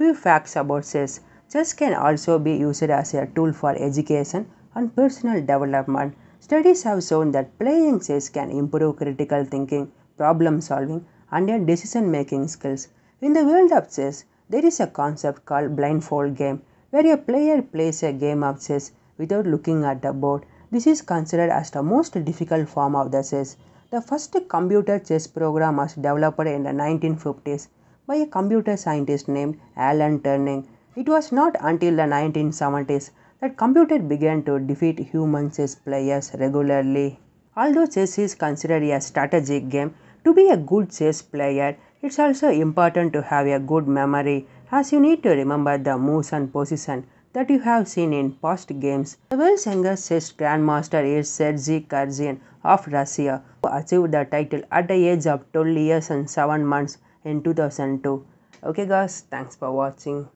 Few facts about chess. Chess can also be used as a tool for education and personal development. Studies have shown that playing chess can improve critical thinking, problem solving, and decision making skills. In the world of chess, there is a concept called blindfold game where a player plays a game of chess without looking at the board. This is considered as the most difficult form of the chess. The first computer chess program was developed in the 1950s by a computer scientist named Alan Turing. It was not until the 1970s that computers began to defeat human chess players regularly. Although chess is considered a strategic game, to be a good chess player, it's also important to have a good memory as you need to remember the moves and position that you have seen in past games. The world's youngest chess grandmaster is Sergei Karjakin of Russia, who achieved the title at the age of 12 years and 7 months in 2002. Okay guys, thanks for watching.